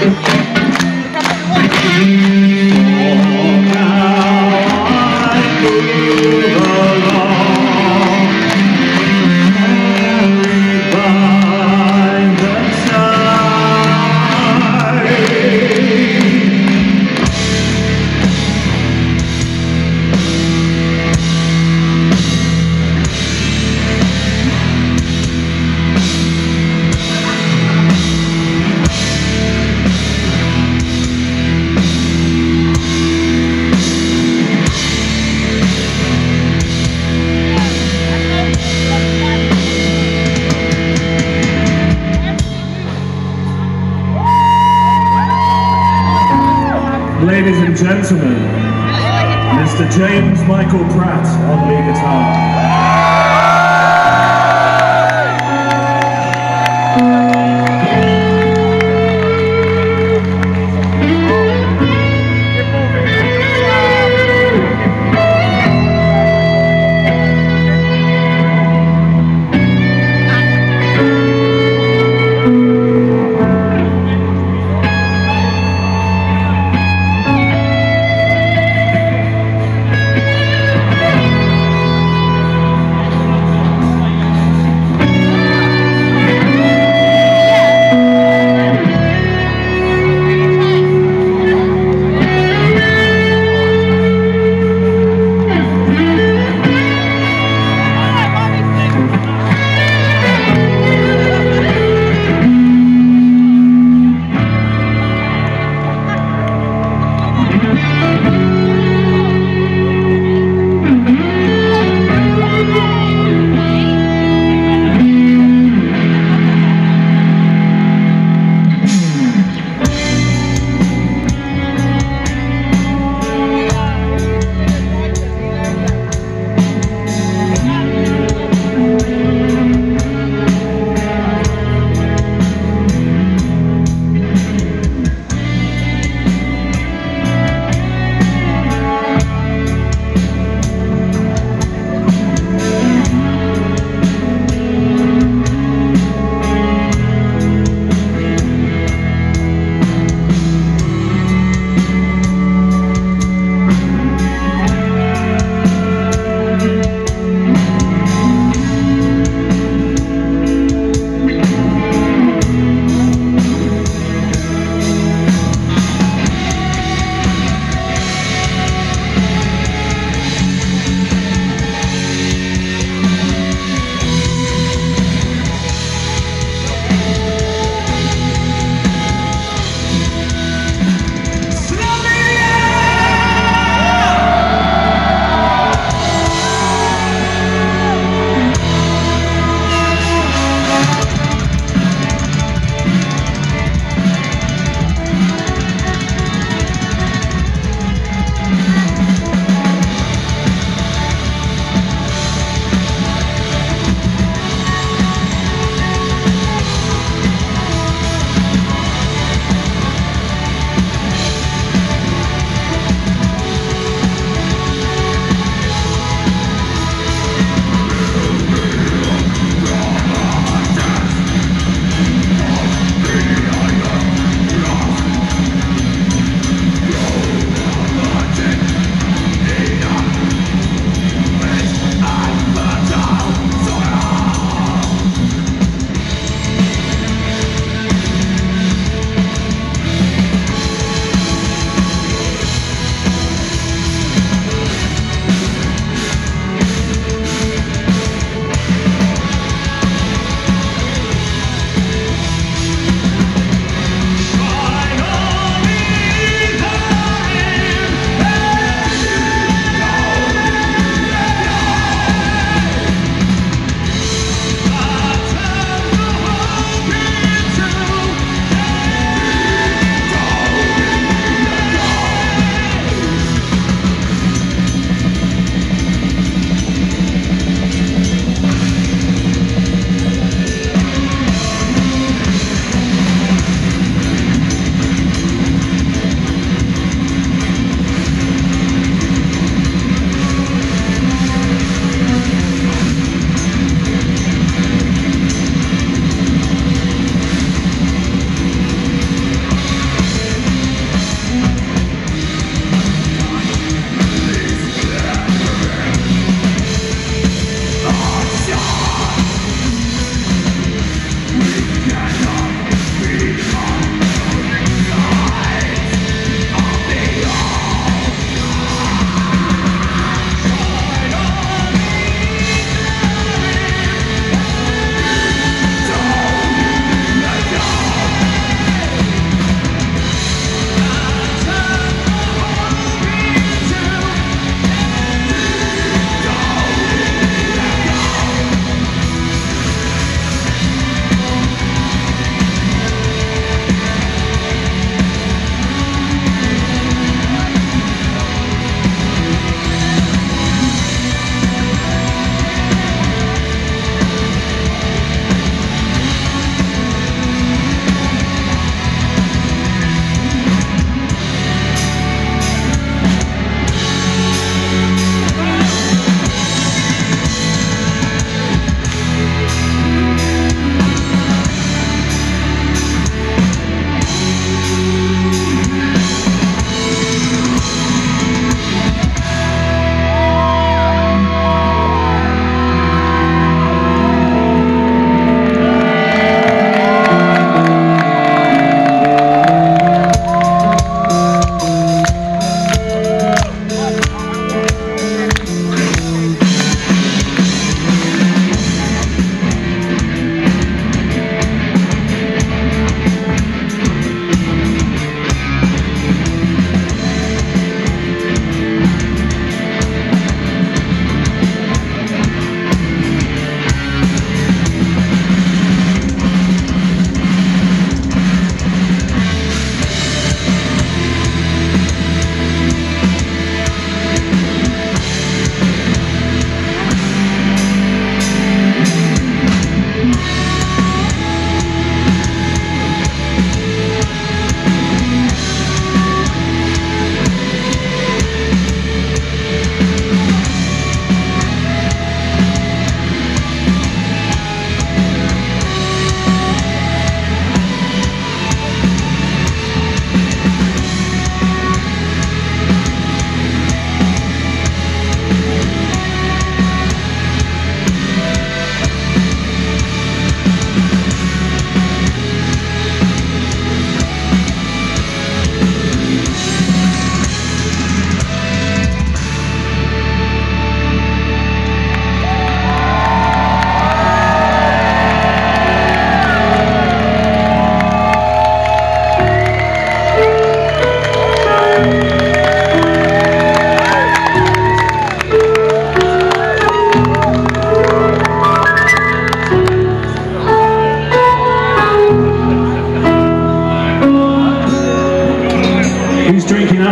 Tá Number one. Gentlemen, Mr. James Michael Pratt on lead guitar.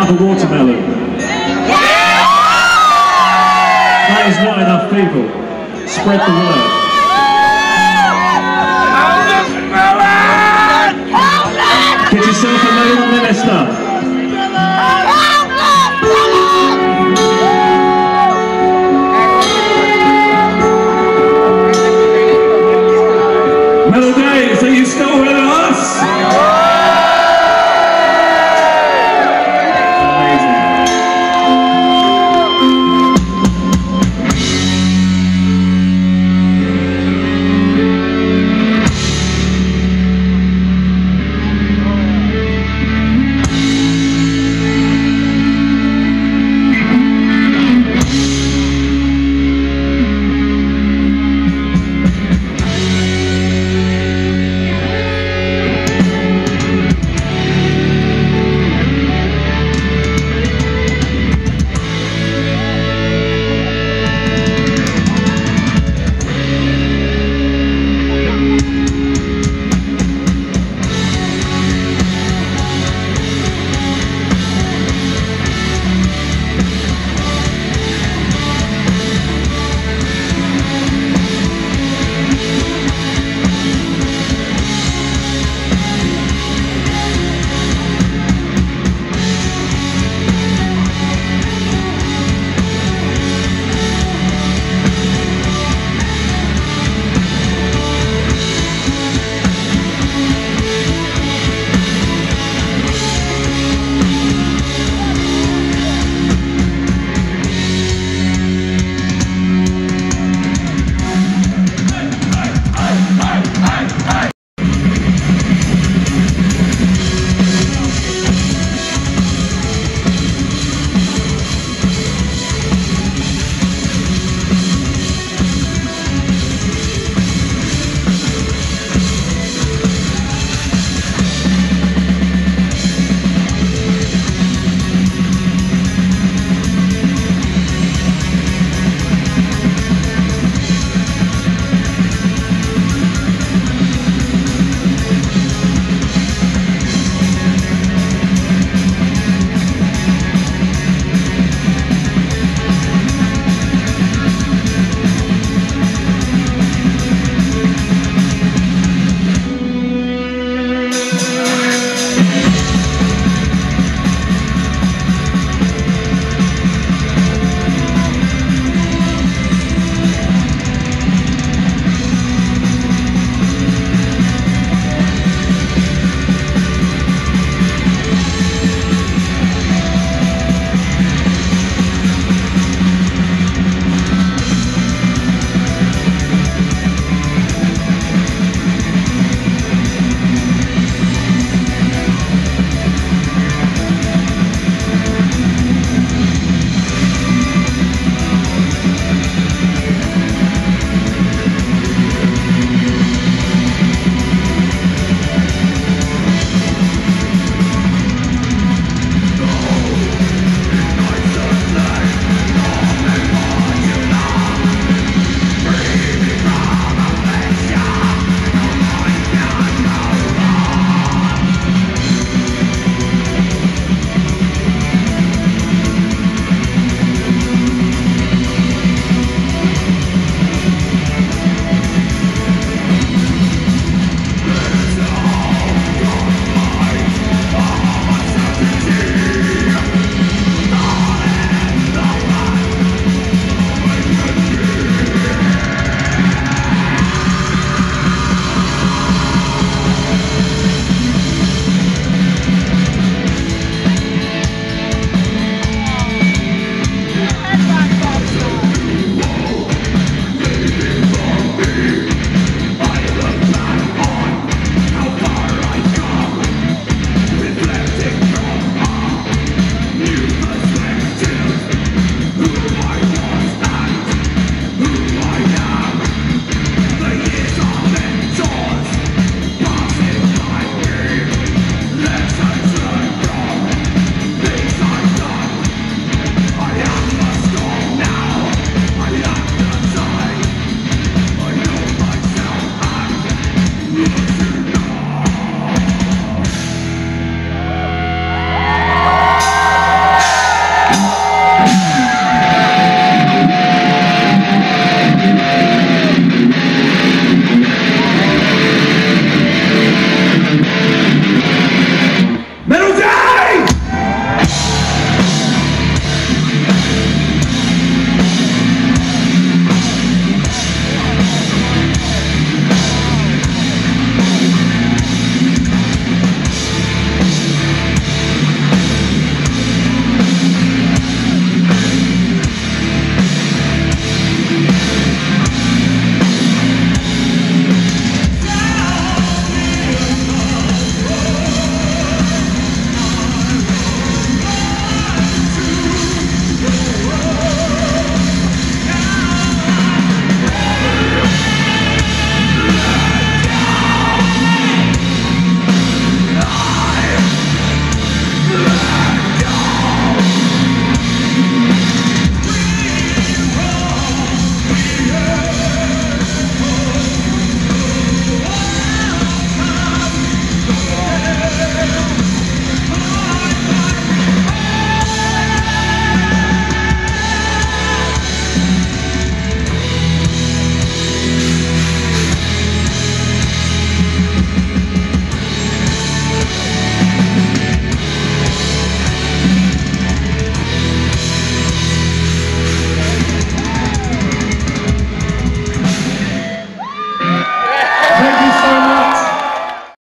A watermelon? That is not enough people. Spread the word.